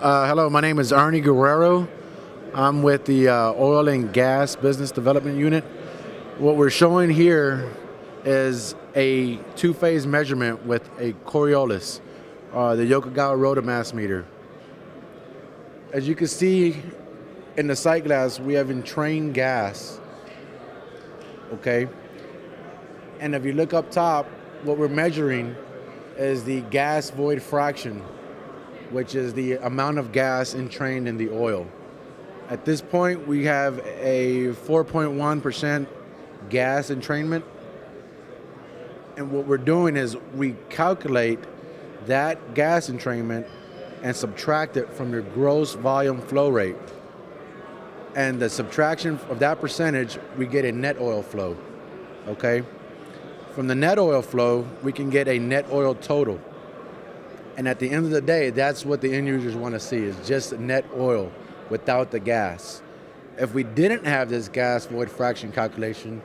Uh, hello, my name is Ernie Guerrero. I'm with the uh, Oil and Gas Business Development Unit. What we're showing here is a two-phase measurement with a Coriolis, uh, the Yokogawa Rotamass meter. As you can see in the sight glass, we have entrained gas, okay? And if you look up top, what we're measuring is the gas void fraction, which is the amount of gas entrained in the oil. At this point, we have a 4.1% gas entrainment. And what we're doing is we calculate that gas entrainment and subtract it from your gross volume flow rate. And the subtraction of that percentage, we get a net oil flow, okay? From the net oil flow, we can get a net oil total. And at the end of the day, that's what the end users want to see is just net oil without the gas. If we didn't have this gas void fraction calculation,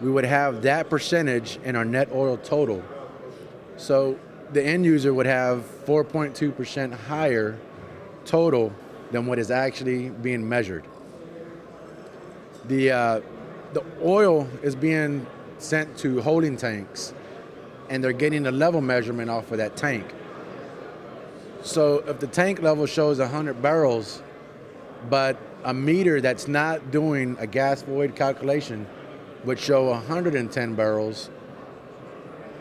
we would have that percentage in our net oil total. So the end user would have 4.2% higher total than what is actually being measured. The, uh, the oil is being sent to holding tanks and they're getting the level measurement off of that tank. So if the tank level shows 100 barrels, but a meter that's not doing a gas void calculation would show 110 barrels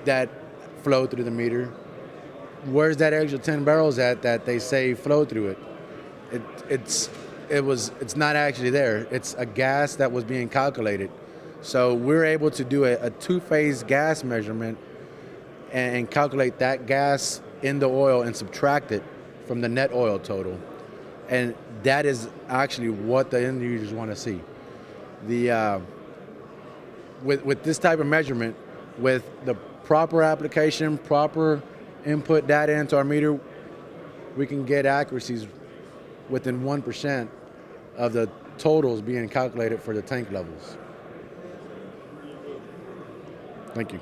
that flow through the meter. Where's that extra 10 barrels at that they say flow through it? it it's it was it's not actually there. It's a gas that was being calculated. So we're able to do a, a two-phase gas measurement and, and calculate that gas in the oil and subtract it from the net oil total. And that is actually what the end users want to see. The uh, with with this type of measurement, with the proper application, proper input data into our meter, we can get accuracies within one percent of the totals being calculated for the tank levels. Thank you.